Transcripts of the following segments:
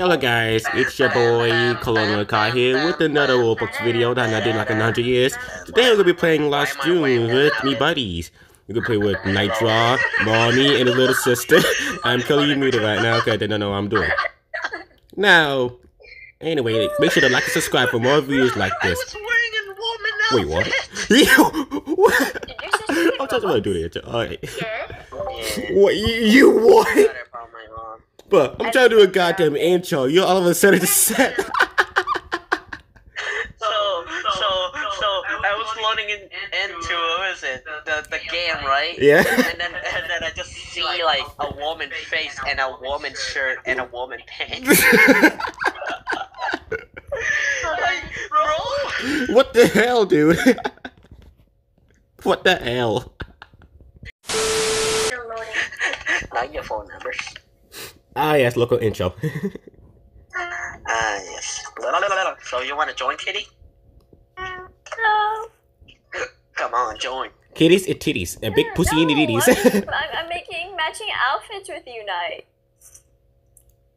Hello guys, it's your boy Colonel Kai here with another Roblox video that I did like in 100 years. Today we're gonna be playing Lost June with me buddies. We're gonna play with Nitra, Mommy, and his little sister. I'm killing you muted right now because I don't know what I'm doing. Now, anyway, make sure to like and subscribe for more videos like this. Wait, what? What? I'm just gonna do this. Alright. What? You, you what? But I'm trying to do a goddamn intro. You all of a sudden just said. So, so, so I was loading in, into what is it? The the game, right? Yeah. And then and then I just see like a woman face and a woman shirt and a woman pants. like, bro. What the hell, dude? what the hell? Like your phone numbers. Ah, yes, local intro. Ah yes. So you want to join, Kitty? No. Come on, join. Kitties and titties. And big pussy in the No, titties. I'm, I'm making matching outfits with you, Night.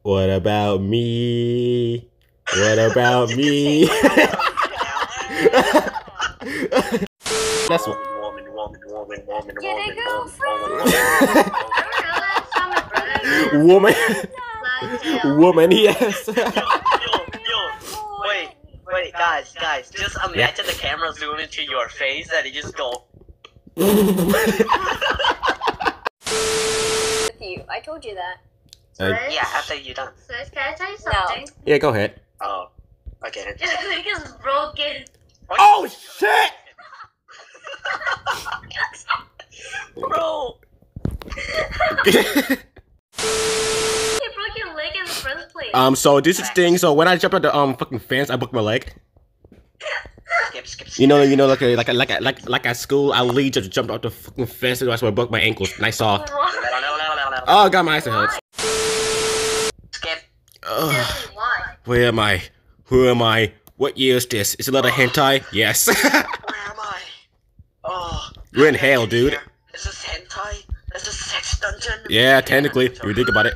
what about me? What about me? That's what. Woman, woman, woman, woman, Get a woman, girlfriend. Woman. woman, Woman, yes. Yo, yo, wait, wait, guys, guys, just imagine the camera zoom into your face and you just go. With you. I told you that. Uh, Yeah, after you're done. So, can I tell you something? yeah, go ahead. Oh, okay. Your leg is broken. Oh, shit! bro. You broke your leg in the first place. um, so this is thing. So when I jumped out the um fucking fence, I broke my leg. Skip, skip, skip. You know, you know, like a, like a, like a, like like at school, I literally just jumped out the fucking fence, and that's why I broke my ankles. And I saw, What? oh, got my eyes hurts. Skip. Ugh, where am I? Who am I? What year is this? Is it another hentai? Yes. Where am I? Oh. You're in I hell, dude. Is this hentai? Is this dungeon? yeah, technically, if you think about it.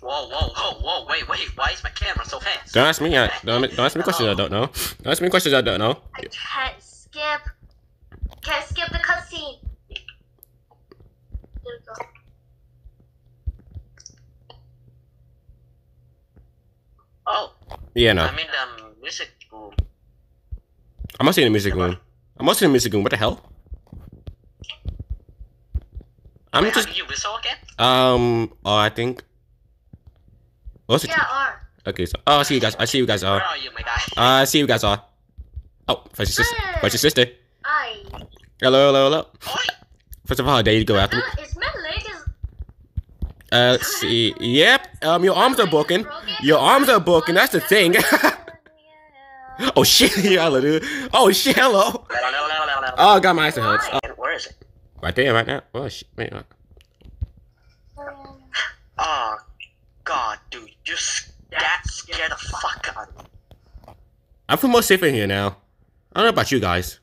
Whoa, whoa, whoa, whoa, wait, wait, why is my camera so fast? Don't ask me. I, don't, don't ask me questions I don't know. Oh. Don't ask me questions I don't know. I can't skip. Can't skip the cutscene. There we go. Oh, Yeah, no. I'm in the music room. I'm also in the music room. I'm also in the music room. What the hell? I'm Wait, just How do you whistle again? um. Oh, I think. What's it? Yeah, R. Okay, so oh, I see you guys. I see you guys are. Where are. you, my guy? I see you guys are. Oh, first your sister. First your sister. I. Hello, hello, hello. Oi! First of all, there you go after. me. Uh, is my leg is Uh, let's see. Yep. Um, your arms are broken. Your arms are broken. That's the thing. oh shit, hello, dude. Oh shit, hello. Oh, I got my eyes and hurts. Oh, Where is it? Right there, right now. Oh shit, wait. what? Oh, God, dude, you s- that scared the fuck out of me. I feel more safe in here now. I don't know about you guys.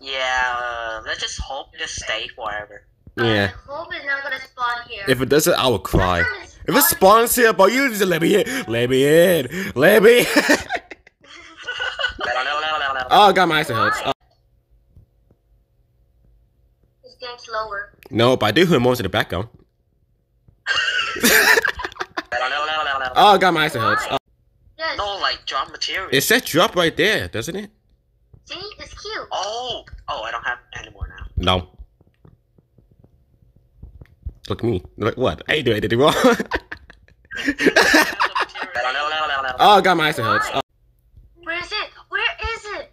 Yeah, uh, let's just hope this stay forever. Yeah. I hope it's not gonna spawn here. If it doesn't, I will cry. Next time it's If it spawns here, but you just let me in. Let me in. Let me in. oh, I got my eyes and hurts. It's getting slower. no, but I do hear most in the background. Oh, I got my eyes and hurts. Oh, Yes. no, like drop material. it says drop right there, doesn't it? See, it's cute. oh, oh, I don't have any more now. No. Look at me. Look what? I ain't doing anything wrong. oh, I got my eyes and hurts. Oh, Where is it? Where is it?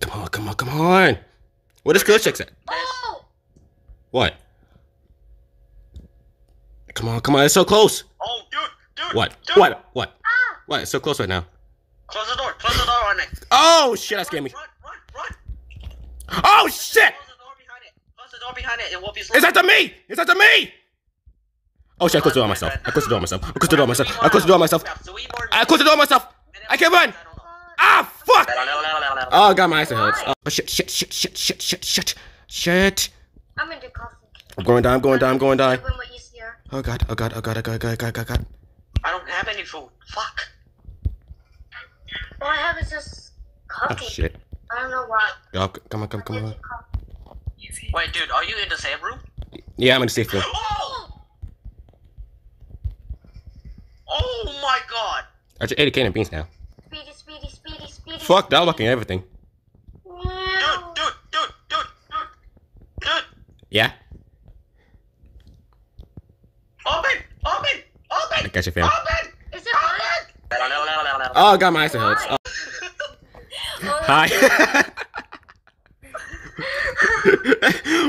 Come on! Come on! Come on! What is does checks at? Oh! What? Come on, come on, it's so close. Oh, dude, dude. What? Dude. What? What? Ah! What? It's so close right now. Close the door. Close the door on it. Oh shit, that scared me. Run, run, run. Oh shit! Close the door behind it. Close the door behind it. It won't be slow. It's after me! It's after me! Oh shit, I closed the door on myself. I closed the door on myself. I closed the door on myself. I closed the door on myself. I closed the door on myself. I can't run. Ah fuck! Oh, I got my eyes and hurts. Oh shit, shit, shit, shit, shit, shit, shit, shit. I'm gonna do coffee. I'm going down, I'm going down, I'm going down. When we're easier. Oh god, oh god, oh god, oh god, oh god, oh god, oh god. I don't have any food. Fuck. All I have is just Oh coffee. shit. I don't know why. Oh, c- come on, come, come on. Wait, dude, are you in the same room? Yeah, I'm in the safe room. Oh! Oh my god! I just ate a can of beans now. Fuck, that looking everything. Dude, dude, dude! Yeah, Open! Open! Open! I Open! got you, fam. Open! Is it hot? Oh, I got my eyes and hurts. Oh, hi.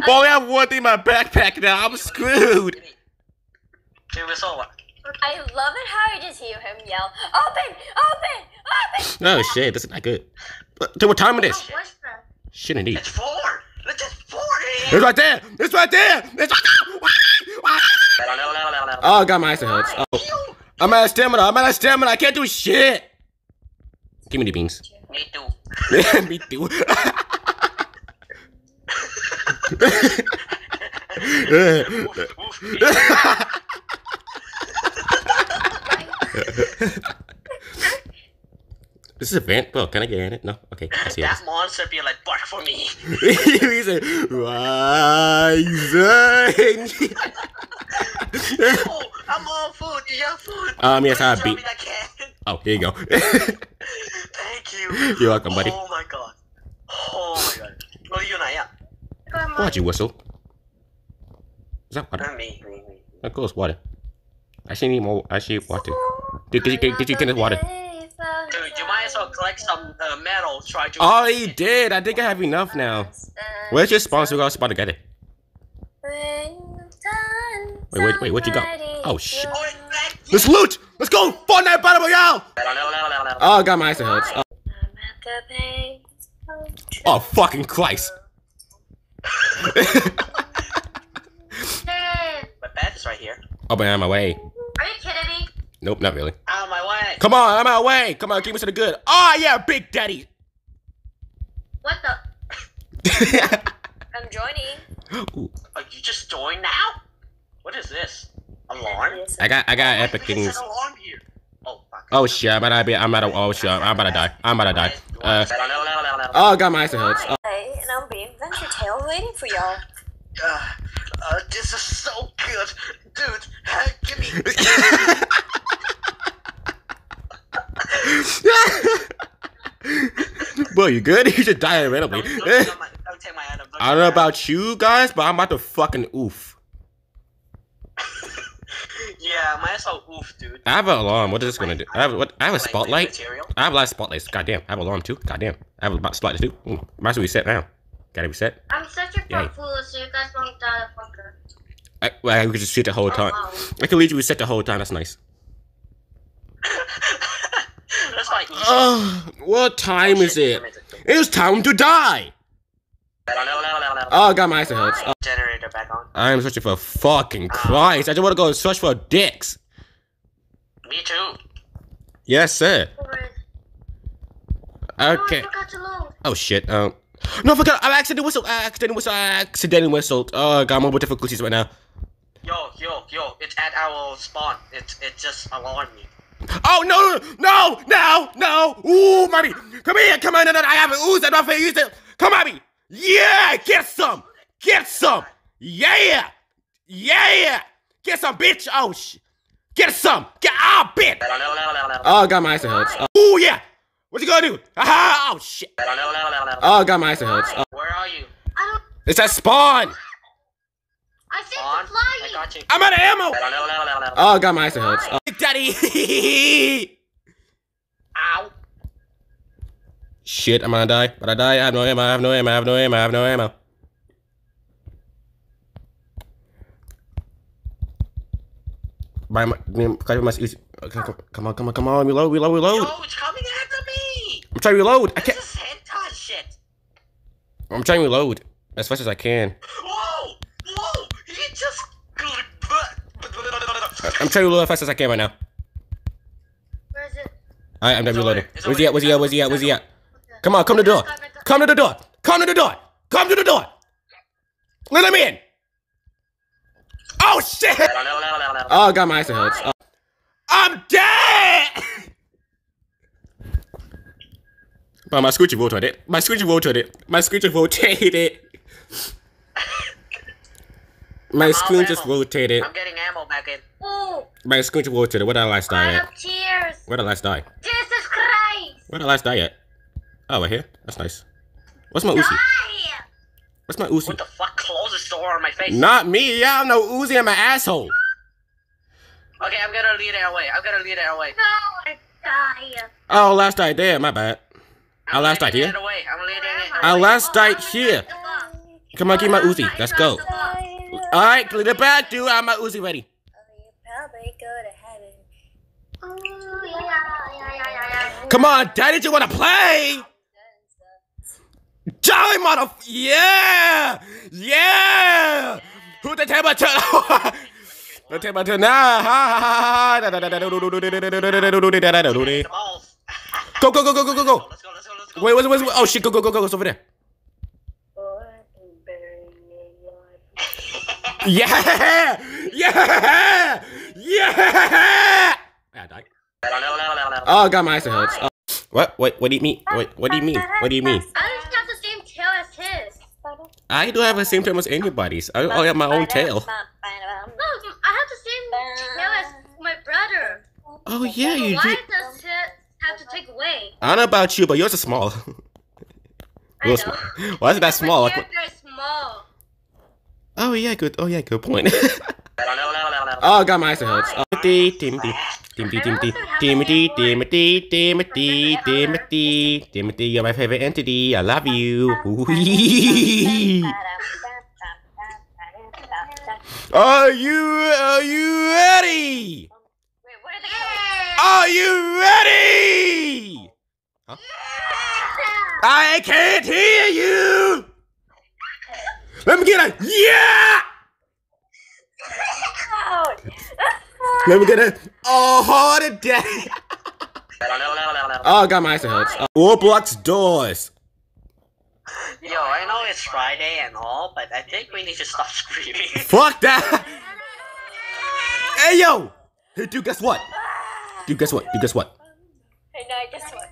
Boy, I have one thing in my backpack now. I'm screwed. Dude, it's over. I love it how I just hear him yell, "Open! Open! Open!" Oh shit, this is not good. But, Dude, what time it is? Oh, what's? Shit, indeed. It's four! It's just four It's right there. It's right there. It's right there. Oh, I got my ice and hurts. Oh, I'm out of stamina. I'm out of stamina. I can't do shit. Give me the beans. Me too. me too. This is a van. Well, can I get in it? No. Okay. I see that this. monster be like, bark for me. he said, rise. oh, I'm on food. Do you have food? Um, yes, I beat. Oh, here you go. Thank you. You're welcome, buddy. Oh my god. Oh my god. What are you and I at? Why'd you whistle? Is that water? Not me. me, me. That goes water. I should need more. I should water. Did, did you get? Did you get this water? Dude, you might as well collect some uh, metal. Try to. Oh, he did. I think I have enough now. Where's your sponsor? We're all about to get it. Wait, wait, wait, what you got? Oh, shit. It's back. Let's loot. Let's go. Fortnite Battle Royale. Oh, I got my eyes and hurts. Oh, oh, fucking Christ. Hey, My bed is right here. oh, but I'm on my way. Are you kidding me? Nope, not really. Out of my way. Come on, I'm on my way. Come on, give me some of the good. Oh yeah, Big Daddy. What the? I'm joining. Ooh, Oh, you just joined now? What is this? Alarm? I got, I got epic Why things. there an alarm here? Oh fuck. Oh shit, I'm about to be, I'm about to, oh shit, I'm about to die. I'm about to die. Uh, oh, I got my eyes and hurts. Oh, Hi, and I'm being Venture Tail waiting for y'all. Uh, uh, this is so good, dude. Uh, give me. Boy, you good? You just died randomly. Don't, don't, take my, don't take my item. I don't know about you guys, but I'm about to fucking oof. Yeah, might as well oof, dude. I have an alarm. What is this gonna do? I have what? I have a spotlight. material? I have a lot of spotlights. Goddamn. I have an alarm too. Goddamn. I have a spotlight too. Ooh, might as well reset now. Gotta reset. I'm such a Yay. food, so you guys won't die of hunger. I, well, oh, I could just sit the whole time. Oh, wow. I can leave you reset the whole time. That's nice. That's like easy. Oh, what time is it? It's time to die. Oh, I got my eyes and hurts. Oh, Generator back on. I'm searching for fucking Christ. I just want to go search for dicks. Me too. Yes, sir. Okay. Oh, I forgot to load. Oh shit. Um. No, I forgot. I accidentally whistled. I accidentally whistled. I accidentally whistled. Oh, I got mobile difficulties right now. Yo, yo, yo! It's at our spawn. It's it just alarmed me. Oh no, no, no, no! Ooh, mommy, come here, come on! No, no, I have an ooze. I'm not gonna use it. Come on, me. Yeah, get some, get some. Yeah, yeah, get some, bitch. Oh sh, get some, get ah, bitch. Oh, I got my eyes and hurts. Oh yeah. What you gonna do? Aha! Oh shit. Oh, I got my eyes and hurts. Oh, Where are you? I don't. it's that spawn. I think Spawn? it's I flying. got you. I'm out of ammo. Oh, I got my eyes and hurts. Oh, Big Daddy. Ow! Shit, I'm gonna die. But I die. I have no ammo. I have no ammo. I have no ammo. I have no ammo. My, me- cut my uh, Okay, come, on, come on, come on. Reload, reload, reload. Yo, it's coming after me! I'm trying to reload. I can't. This is hentai shit! I'm trying to reload as fast as I can. Oh, I'm trying to reload as fast as I can right now. Where is it? Alright, I'm done It's over reloading. there. It's Where's he at? Where's he at? Where's he at? Where's he at? Come on, come to the door. Come to the door. Come to the door. Come to the door. Let him in. Oh shit! Oh, I got my ice hoods. Oh. I'm dead. But my scoochie rotated. My scoochie rotated. My scoochie rotated. My screen just rotated. I'm getting ammo back in. Ooh, My scoochie rotated. Where did I last die at? of tears. Where did I last die? Jesus Christ. Where did I last die at? Oh, right here. That's nice. What's my Uzi? What's my Uzi? What the fuck? Close this door on my face. Not me. Y'all no Uzi in my asshole. Okay, I'm gonna lead it away. I'm gonna lead it away. No, I die. Oh, last died there. My bad. I'm I last died leading here. I'm leading it I away. last died here. Come on, give me my Uzi. Let's go. All right, clear the bad dude. I'm my Uzi ready. Probably go to heaven. Ooh, yeah, yeah, yeah, yeah, yeah. Come on, Daddy, do you wanna play? Jolly mother. Yeah, yeah. Who the temperature? The temperature now. The balls. Go, go, go, go, go, go, go. Let's go, let's go, let's go. Wait, wait, wait, wait. Oh shit, go, go, go, go, go. It's over there. Yeah! Yeah! Yeah! Died. Oh, I got my ice hoods. Oh. What? What? What do you mean? What? What do you mean? What do you mean? I just have the same tail as his. I do have the same tail as anybody's. I only have my own tail. No, I have the same tail as my brother. Oh yeah, you do. Why do. does it have to take away? I don't know about you, but yours is small. Know. small. Why is that small? Like, small. oh yeah, good. Oh yeah, good point. oh, I got my ice hoods. Oh, Timothy, Timothy, Timothy, Timothy, Timothy, Timothy, Timothy, you're my favorite entity. I love you. Are you are you ready? Are you ready? Huh? I can't hear you. Let me get a yeah. Let me get a oh heart attack. Oh, I got my ice hoods. Uh, Roblox doors. Yo, I know it's Friday and all, but I think we need to stop screaming. Fuck that. Hey yo. Hey dude, guess what? Dude, guess what? Dude, guess what? Hey, no, guess what?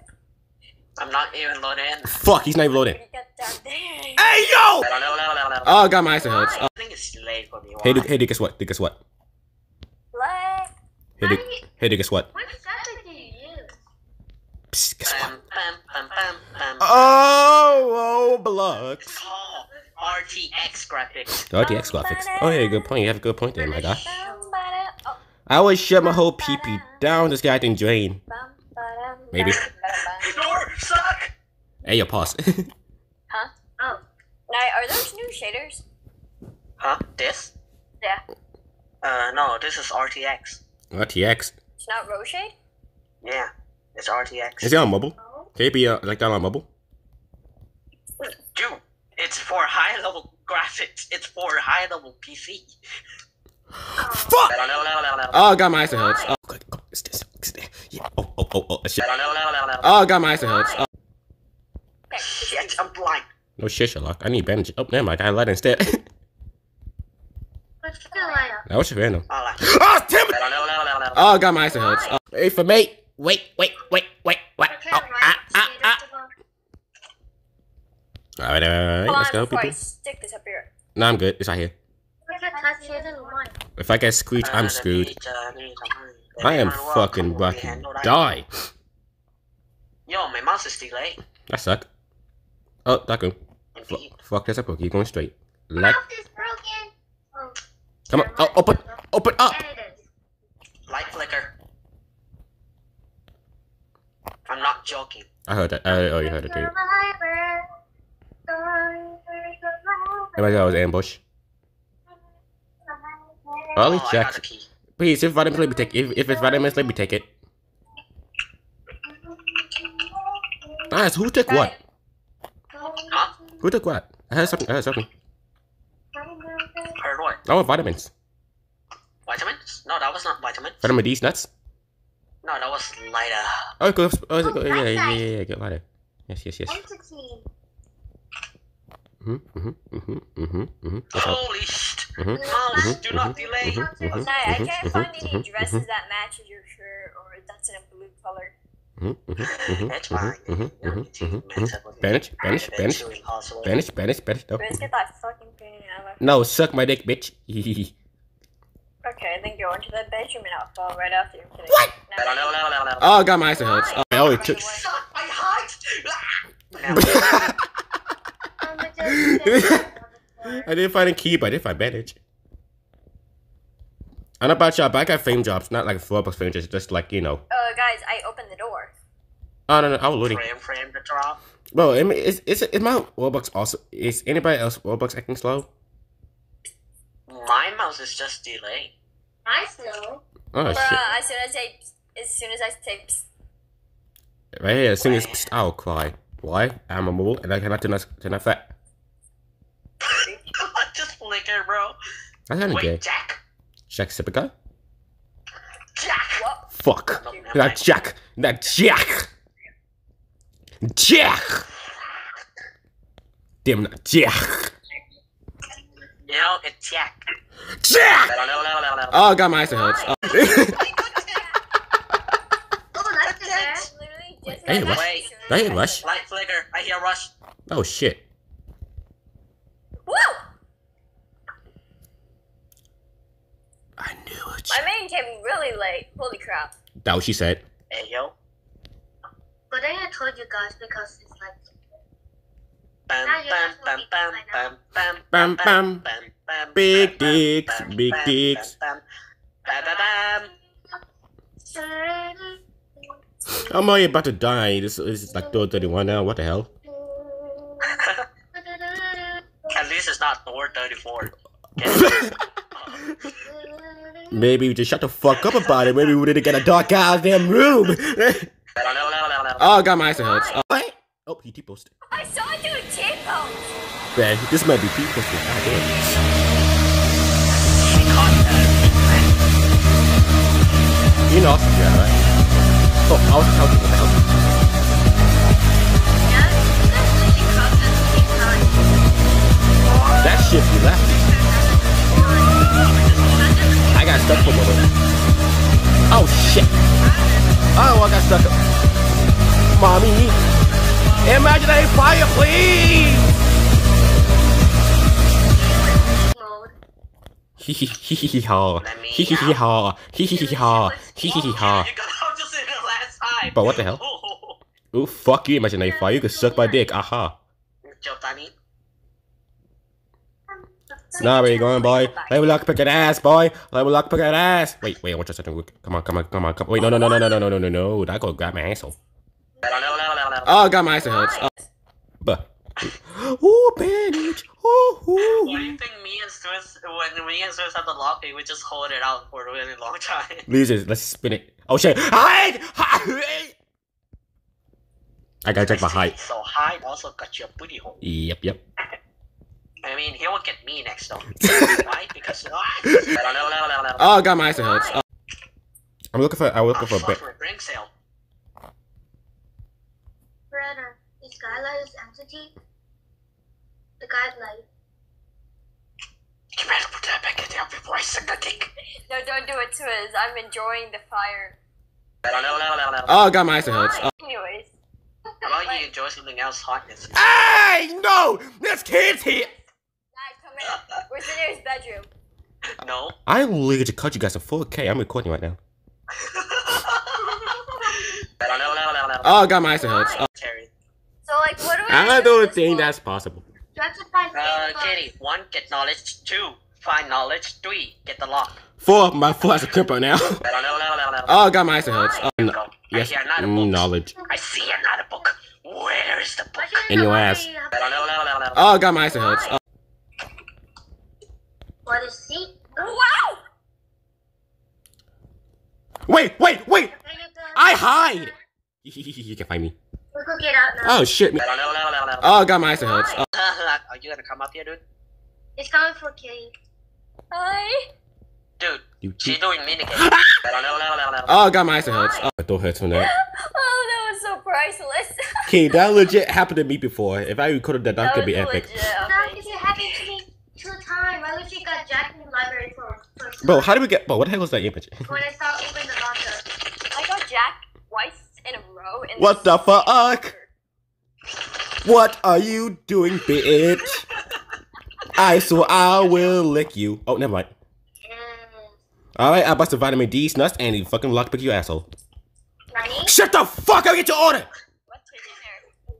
I'm not even loaded in. Fuck, he's not even loading. You got down there. Hey yo. Oh, I got my ice hoods. Uh, I think it's late for me. hey dude, hey dude, guess what? Dude, guess what? What? Hey dude, hey dude, guess what? What exactly do you use? Psst, guess what? Bam, bam, bam, bam, bam. Oh, Roblox. Oh, RTX graphics. RTX graphics. Oh yeah, good point. You have a good point there, my guy. I would shut my whole pee pee down this goddamn drain. Maybe. Door suck. Hey, yo, pause. Huh? Oh. Now, are those new shaders? Huh? This? Yeah. Uh, no, this is RTX. RTX. It's not Roshade? Yeah, it's RTX. Is it on mobile? Can it be uh, like that on mobile? Dude, it's for high level graphics. It's for high level PC. Fuck! Oh, got my ice hoods. Oh, good. Oh, it's this. It's this. Yeah. Oh, oh, oh, oh. Shit. Oh, I got my ice hoods. Oh, Shit, I'm blind. no shit, Sherlock. I need bandage. Oh, never mind. I got light instead. What's the lighter? that was random. Alright. Oh, Tim! Oh, I got my ice hoods. Oh, wait for me. Wait, wait, wait, wait, wait. Okay, Oh, ah, right. ah, ah. Alright, alright, Hold let's go, before I people. stick this up here. No, I'm good. It's right here. I can't touch it in one. If I get screeched, I'm screwed. I am fucking fucking die. Yo, my mouse is delayed. That suck. Oh, Daku. Indeed. F- fuck this up, Keep going straight. Left. Mouth is broken. Oh, Come on. Oh, open. Open up. there it is. Light flicker. I'm not joking. I heard that. I, oh, you heard it too. Survivor. Survivor. Oh my god, it was ambush. Early oh, I got Jack. Please, if vitamins, let me take. If if it's vitamins, let me take it. Nice. Who took what? Huh? Who took what? I heard something. I heard something. Heard what? I want vitamins. Vitamins? No, that was not vitamins. Vitamin D's nuts. No, that was lighter. Oh, go. Oh, is it- Oh, yeah, yeah, that's yeah, yeah, yeah. Get lighter. Yes, yes, yes. Entity. Mhm, mhm, mhm, mhm, mhm. That's all. Holy shit. Mhm, Mouse, mhm, do not mhm, delay. mhm, mhm, Sorry, I mhm, can't find any dresses that matches your shirt or that's in a blue color. Mm-hmm, mm-hmm, mm-hmm, it's fine. Banish, banish, banish, banish, banish, banish. No. No, suck my dick, bitch. okay, then go into the bedroom and I'll fall right after you. What? No, no, no, no, Oh, I got my eyes and. Oh, oh, it took. Suck my heart. I didn't find a keep. I didn't find bandage. I don't know about y'all, but I got fame jobs, not like four bucks fame jobs, just like you know. Uh, guys, I opened the door. Oh no, no, I was looting. frame, frame the drop. Bro, I mean, is is is my Robux also? Is anybody else Robux acting slow? My mouse is just delayed. I slow. Oh Bruh, shit! as soon as I, as soon as I say, psst, Right here, as soon as psst, I'll cry. Why? I'm a mole, and I cannot turn us turn that fat. just flicker, bro. That's kind of Wait, gay. Jack. Jack Sipica? Jack! Fuck. That Jack. That Jack. Jack. Damn that Jack. You know, it's Jack. Jack! Oh, God, my eyes hurts. Oh. I hear Rush. I hear Rush? Light flicker. I hear Rush. Oh, shit. Woo! My main came really late. Holy crap. That what she said. Hey, yo. But then I told you guys because it's like Bam, Now you bam, guys will bam, be bam, bam, bam, Bam, bam. bam, bam, Big dicks, big dicks. I'm already about to die. This, this is like 31 now. What the hell? At least it's not Thor 34. Maybe we just shut the fuck up about it. Maybe we didn't get a dark goddamn room. oh, I got my ice hurts. Oh, wait. Oh, he T-posted. I saw you in T-pose. Man, this might be T-posted. Goddamn. That. You know, yeah, right? Oh, I was. What the hell? That shit, you left. Stuck for a moment. Oh, shit. Oh, I got stuck. Mommy. Imaginary fire, please. Hee hee hee hee hee. Hee hee hee ha. Hee hee hee ha. Hee hee hee ha. You got out just in the last time. But what the hell? Ooh, fuck you, imaginary fire. You can suck my dick. Aha. Joe Tani. Nah, where you going, boy? Me lock pick an ass, boy. Me lock pick an ass. Wait, wait, I want you to Come on, come on, come on, come on. Wait, no, no, no, no, no, no, no, no, no, no. That go grab my asshole. Oh, I got my ass hurts. Oh. But. Ooh, bandage. Ooh, ooh. What do you think me and Swiss, when me and Swiss had the lock, we just hold it out for a really long time? Loses. Let's spin it. Oh shit. Hide! Hide! I gotta check my height. So Hyde also got your booty hole. Yep, yep. I mean, he won't get me next though. Why? Because Oh, I got my ass hurts. Oh. I'm looking for. I'm looking ah, for a bit. for a drink sale. Brother, is Skylight's entity? The guideline. You better put that back in there before I suck the dick. No, don't do it to us. I'm enjoying the fire. Oh, I got my ass hurts. Oh. Anyways. How about you enjoy something else hotness? Hey, no! This kid's here. Guys, come in. Where's the nearest bedroom? No. I'm literally just cut you guys in 4K. I'm recording right now. Oh, I got my ass hurts. Oh. So, like, what do we I do don't think that's possible. Try to find Uh, Facebook. Katie, one, get knowledge. Two, find knowledge. Three, get the lock. Four, my foot has a crimper now. Oh, I got my ass hurts. Oh, no. Yes, I hear another book. knowledge. I see another book. Where is the book? In your ass. Oh, I got my ass hurts. Oh. What is see? Wow! Wait, wait, wait! There you go. I hide! you can find me. We could get out now. Oh shit. me- Oh. Oh, I got my ice health. Oh, Are you gonna come up here, dude? It's coming for Kitty. Hi. Dude, you- she's doing minigame. Ah! Oh, I got my ice health. Oh, my throat hurts from that. Oh, that was so priceless. Okay, that legit happened to me before. If I recorded that, that That could be was epic. legit That amazing. is happening to me two times. I literally got Jack in the library for first Bro, how did we get? Bro, what the hell was that image? When I saw open the locker. I got Jack twice in a row. In What the fuck? What are you doing, bitch? I so I will lick you. Oh, never mind. Mm. Alright, I busted vitamin D nuts and you fucking lockpick you asshole. Nani? Shut the fuck up, get your order! What's your dinner?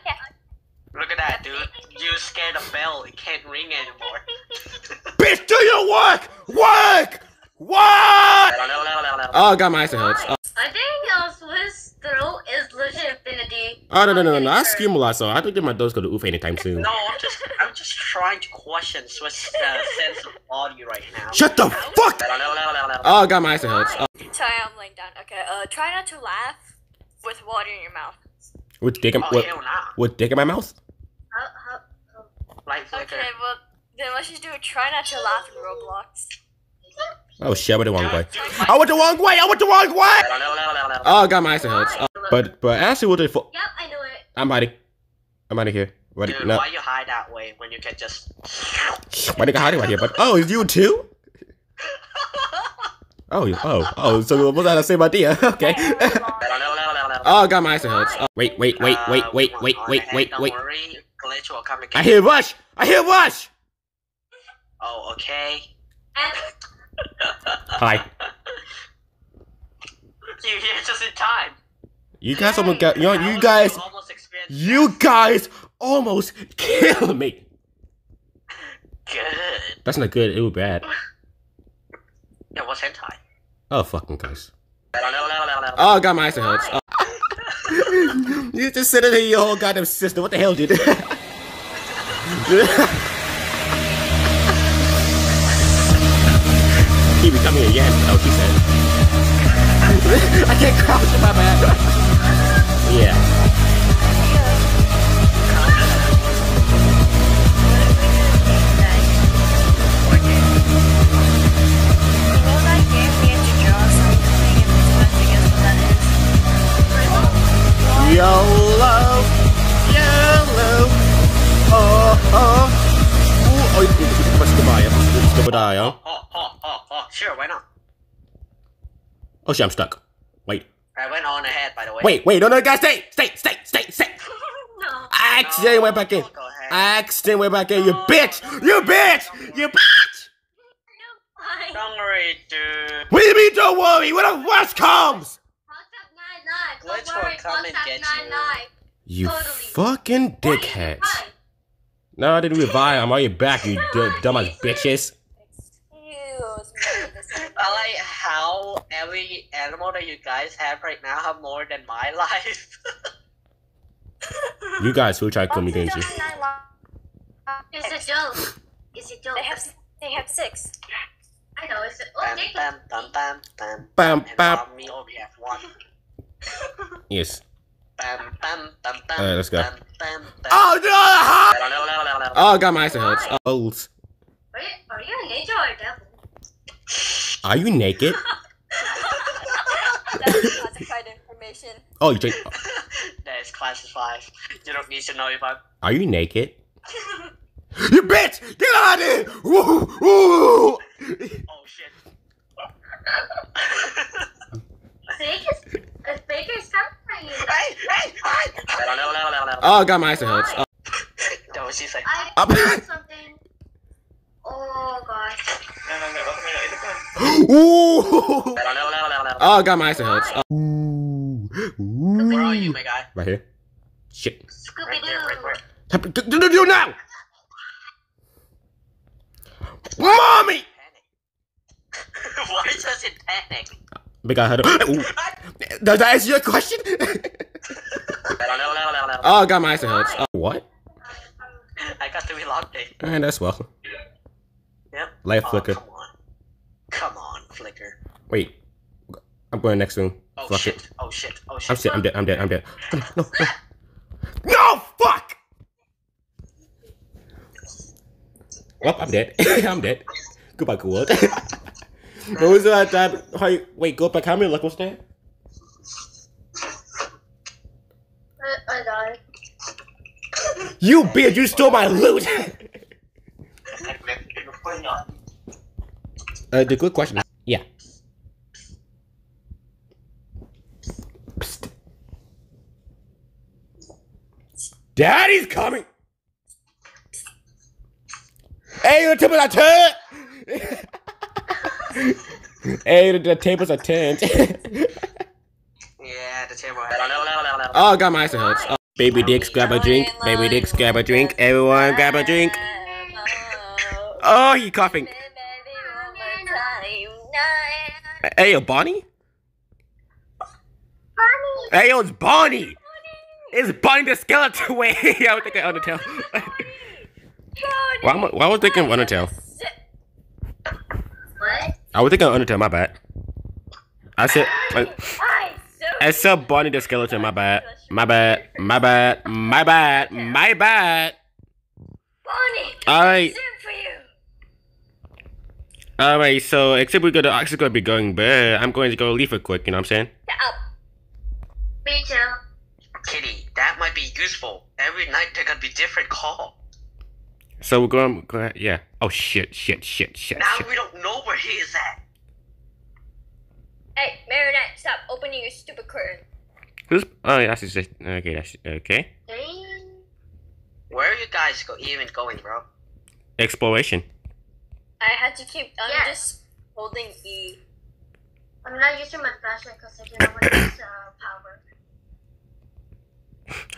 Okay. Look at that, dude. You scared the bell. It can't ring anymore. Bitch, do your work! Work! Work! Oh, I got my ice health. Oh, I think uh, Swiss throat is legit infinity. oh, no, no, no, no, no. I skim a lot, so I don't think my dose go to oof anytime soon. No, I'm just, I'm just trying to question Swiss uh, sense of body right now. Shut the fuck! Oh, I got my ice health. Oh, Sorry, I'm laying down. Okay, uh, try not to laugh with water in your mouth. with dick in, Oh with, hell nah. with dick in my mouth? Like flicker. Okay, well, then let's just do a try not to laugh in Roblox. Oh shit, I went the wrong way. I went the wrong way! I went the wrong way! Oh, I got my ice health. Oh, but, but actually, what the fuck? Yep, I know it. I'm hiding. I'm hiding here. Ready? Dude, No. why you hide that way when you can just? My nigga hiding right here, but oh, is you too? Oh, oh, oh, so was that the same idea? okay. oh, I got my ice health. Oh, wait, wait, wait, wait, Uh, wait, wait, wait, wait, wait. Worry, glitch will come I hear rush! I hear rush! Oh, okay. Hi. You here just in time. You guys almost got, you know, you guys, almost you guys almost killed me. Good. That's not good. It was bad. It was hentai. Oh, fucking guys. Oh, I got my ice health. Oh. You just sitting here, your whole goddamn sister. What the hell, dude? he be coming again. Oh, she said. I can't crouch in my bad. yeah. YOLO. YOLO. Oh, oh. Ooh, oh, you can put goodbye. It's goodbye, oh. Oh, oh, oh, oh, sure, why not? Oh shit, I'm stuck. Wait. I went on ahead, by the way. Wait, wait, no, no, guys, stay, stay, stay, stay, stay. no. I accidentally went back in. Go ahead. I accidentally went back in. You bitch! You bitch! You bitch! Don't worry, dude. What do you mean, don't worry? When the worst comes! WhatsApp 99. Glitch Don't will come and get you. 99. You fucking dickheads. Fine. No, I didn't revive. I'm already back, you d- dumbass bitches. Excuse me. I like how every animal that you guys have right now have more than my life. You guys who tried to kill me, Foxy didn't you? don't have nine It's a joke. It's a joke. They have they have six. I know. It's a. Oh, bam, they bam, bam, bam, bam. Bam, And bam. me only have one. Yes. Alright, let's go. Oh, no! Oh! Oh, I got my ice health. Oh, Are you, are you a ninja or a devil? are you naked? That's classified information. Oh, you drink. that is classified. You don't need to know if I'm. Are you naked? You bitch! Get out of here! Woo! Woo! Oh shit. Vegas, is Vegas coming? hey, hey, hey! Oh, I got my ice health. Oh, That was she say. I oh. Up. something. Oh gosh. Ooh! Oh, I got my ice health. Oh. Ooh. Where are you, my guy? Right here. Shit. Scooby Right there, right there. Do, do, do, do now! Mommy! Why does it panic? Big I heard it. Does that answer your question? oh, I got my ice health. Oh, what? I got to be locked in. Alright, that's well. Yep. Life Oh, flicker. Come on. Come on, Flicker. Wait. I'm going next room. Oh Fuck shit. it. Oh shit. Oh shit. I'm shit. I'm dead. I'm dead. I'm dead. No, no, no. No, fuck! Well, I'm dead. I'm dead. Goodbye, cool world. What was that? that wait, wait, go back. How many luck was that? I, I died. You bitch! You stole my loot. uh, the good question. Yeah. Psst. Daddy's coming. Hey, the tables are turned. Hey, the, the tables are tent. Yeah, the table. oh, I got my ice hurts. Oh, baby dicks, grab a drink. Baby dicks, grab a drink. Everyone, grab a drink. Oh, he coughing. Hey, yo, Bonnie. Hey, yo, it's Bonnie. It's Bonnie the skeleton. Wait, I was thinking Undertale. why, am I, why was I thinking Undertale? What? I was thinking Undertale. My bad. I said. I, I said Bonnie the skeleton. My bad. My bad. My bad. My bad. My bad. Bonnie! Alright. Zoom for you! Alright, so except we're gonna actually gonna be going bad, I'm going to go leave it quick, you know what I'm saying? Up! Me too. Kitty, that might be useful. Every night there could be different call. So we're going go ahead, yeah. Oh shit, shit, shit, shit, Now shit. we don't know where he is at. Hey, Marinette, stop opening your stupid curtain. Who's oh yeah, that's just okay, that's okay. Where are you guys go even going, bro? Exploration. I had to keep. I'm Yes. just holding E. I'm not using my flashlight because I do not want to use uh, power.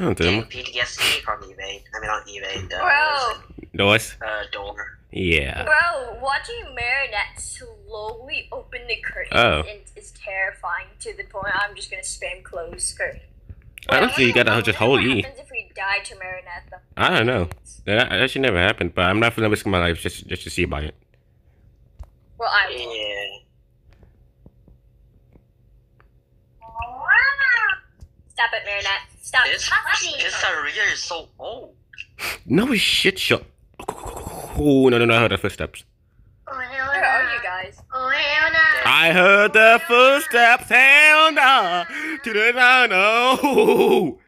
Oh Getting damn. PTSD from eBay. I mean, not eBay. The, Bro. Noise? Uh, door. Yeah. Bro, watching Marinette slowly open the curtain Oh. is, is terrifying to the point I'm just gonna spam close curtain. I don't think you gotta wonder just hold what E. happens if we die to Marinette though? I don't know. That, that should never happen, but I'm not gonna risk my life just just to see about it. Well, I will. Yeah. Stop it, Marinette. Stop. This this area is so old. Oh. No shit shot. Oh no no no I heard the footsteps. Oh, hell Where are you guys? Oh, hell no. I heard the footsteps. Hell no. To the no no.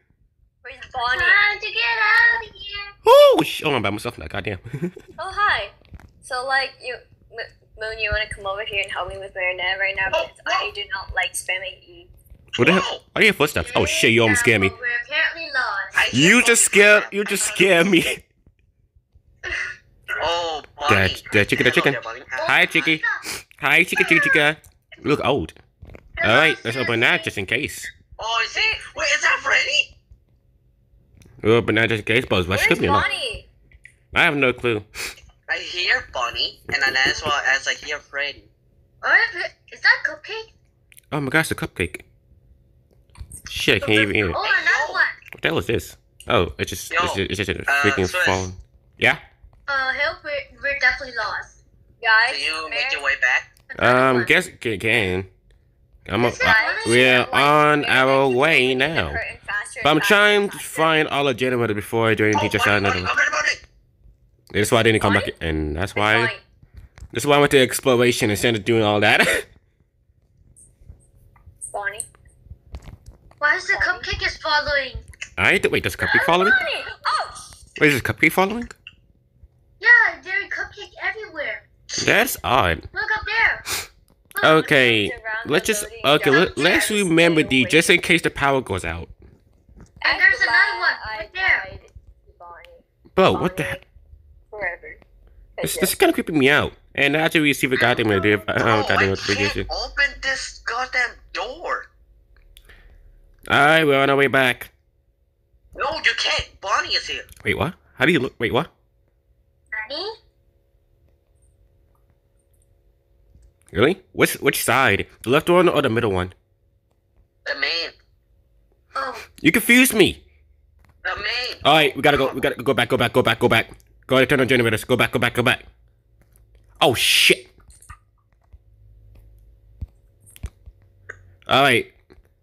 Where's Bonnie? Time to get out of here. Oh, sh- oh, I'm by myself now. Goddamn. Oh hi. So like you, M- Moon, you want to come over here and help me with Marinette right now oh, because I do not like spamming E. what the hell? Why do you footsteps? Oh shit! You almost scared me. We're apparently lost. I hear You just scared. You just scared me. Oh, Bonnie. That- that chicken, that chicken. Hi, Chicky. Hi, chica, chica, chica. You look old. All right, let's open that just in case. Oh, is he? Wait, is that Freddy? We'll open that just in case, but let's Where's skip me. along. Bonnie? I have no clue. I hear Bonnie, and then as well as I hear Freddy. Oh, is, that cupcake? Oh my gosh, the cupcake. Shit, I can't even eat it. Oh, another one. What the hell is this? Oh, it's just, it's just, it's just a uh, freaking Swiss. phone. Yeah. Uh, help, we're, we're definitely lost. Guys, Can you make Marin- your way back? Um, guess can. can. I'm. A, uh, we're on our way now. curtain faster and But I'm trying to find all the generators before I join Oh, teacher Bonnie, side another. Bonnie, Bonnie. That's why I didn't come back, and that's why. fine. That's why I went to exploration instead of doing all that. Bonnie. Why is the cupcake is following? I wait. Does cupcake following? Bonnie! Oh! Wait, is this cupcake following? Yeah, there's cupcake everywhere. That's odd. Look up there. Look. Okay, let's just okay. Let, let's remember the just in case the power goes out. And there's another one I right there. died, Bro, what the? heck? Forever. This, this is kind of creeping me out. And after we receive a goddamn idea, uh, Oh, goddamn I can't open this goddamn door. Alright, we're on our way back. No, you can't. Bonnie is here. Wait, what? How do you look? Wait, what? Nani? Really? Which which side? The left one or the middle one? The main. Oh, You confused me. The main. All right, we gotta go. We gotta go back. Go back. Go back. Go back. Go ahead, turn on generators. Go back. Go back. Go back. Oh shit! Alright.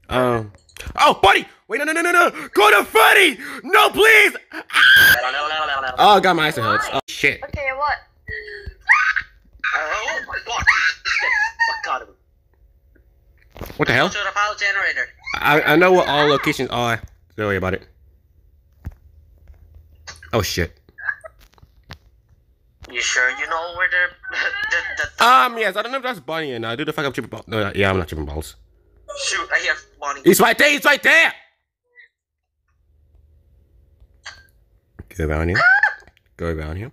Um. Oh, buddy! Wait, no, no, no, no, no! Go to Freddy! No, please! Oh, I got my ice heads. Oh, shit. Okay, what? Oh my god! Fuck out of me. What the Go hell? to the power generator. I, I know what all locations are. Don't worry about it. Oh, shit. You sure you know where the the, the Um, yes, I don't know if that's Bonnie or not. Do the fuck up tripping balls. No, yeah, I'm not tripping balls. Shoot? I have money. He's right there, he's right there! Go around here. Go around here.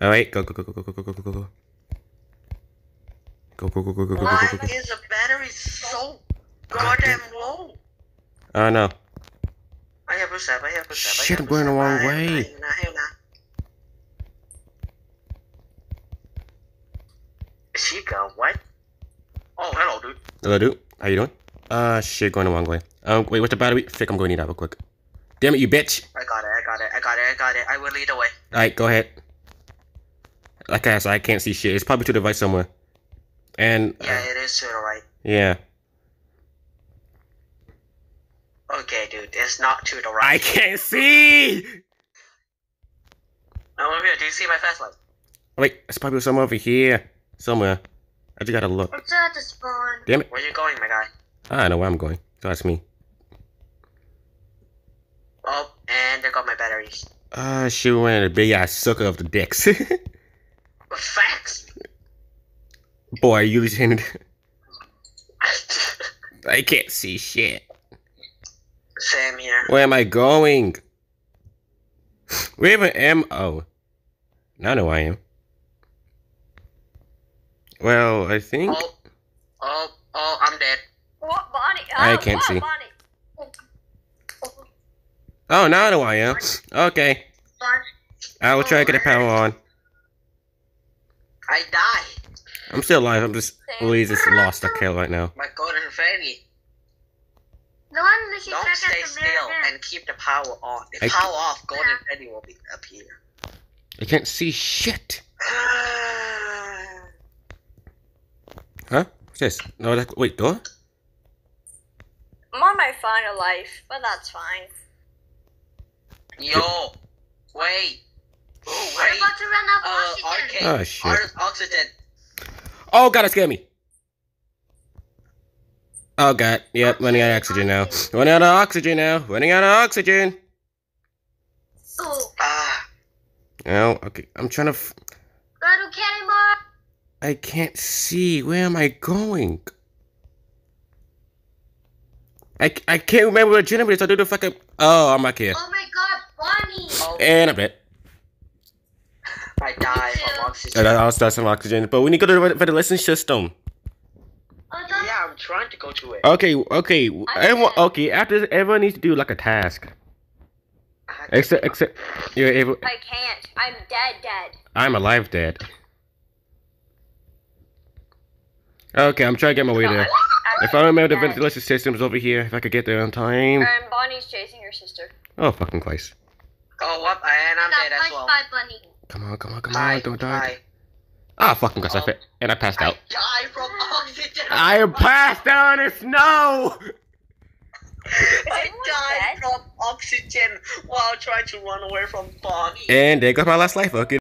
Alright, go, go, go, go, go, go, go, go, go, go. Go, go, go, go, go, go, go, Why go, go, go. is the battery so goddamn low? Oh, no. I have a step. I have a step. I Shit, I'm going the wrong I- way. I- I have not. Is she gone? What? Hello, dude. How you doing? Uh, shit, going the wrong way. Um, wait, what's the battery? Thick, I'm going to need that real quick. Damn it, you bitch! I got it. I got it. I got it. I got it. I will lead the way. Alright, go ahead. Like I said, I can't see shit. It's probably to the right somewhere. And, uh, Yeah, it is to the right. yeah. Okay, dude. It's not to the right. I can't see! No, over here. Do you see my fast light? Wait, it's probably somewhere over here. Somewhere. I just gotta look. It's at the spawn. Damn it. Where you going, my guy? I know where I'm going. So that's me. Oh, and I got my batteries. Ah, she went a big ass sucker of the dicks. Facts. Boy, you listening? I can't see shit. Same here. Where am I going? Where even am? Oh, now I know where I am. Well, I think. Oh, oh, oh, I'm dead. What, Bonnie? I Oh, can't what, see. Bonnie? Oh, now I know where I am. Okay, I will try to get the power on. I died. I'm still alive. I'm just really just lost a kill right now. My golden Freddy. The one that Don't stay at the still and keep the power on. If I- power off, golden Freddy will be up here. I can't see shit. Huh? What's this? No, that, wait, door? I'm on my final life, but that's fine. Yo, wait. Oh, I'm wait. about to run out of Uh, oxygen. arcade. Oh, shit. Art- oxygen. Oh god, it scared me. Oh god, yep, running out of oxygen now. Running out of oxygen now. Running out of oxygen. Oh, Ah, Oh, okay. I'm trying to. F- go to Cannonball. I can't see. Where am I going? I, I can't remember the generator. So I do the fucking. Oh, I'm back here. Oh my god, Bonnie. oh, And I'm dead. I died from oxygen. I also got some oxygen. But we need to go to the ventilation system. Oh, Yeah, I'm trying to go to it. Okay, okay. Everyone, okay, after this, everyone needs to do like a task. Except, except, you're able. I can't. I'm dead, dead. I'm alive, dead. Okay, I'm trying to get my way there. If I remember the ventilation system's over here, if I could get there on time. And Bonnie's chasing her sister. Oh, fucking Christ. Oh, what? And I'm got dead as punched well. by Bunny. Come on, come on, come Hi, on, don't die. hi. Ah, fucking Christ, I fit. And I passed out. I out. died from oxygen. I passed out in the snow! I died from oxygen while trying to run away from Bonnie. And there goes my last life, okay?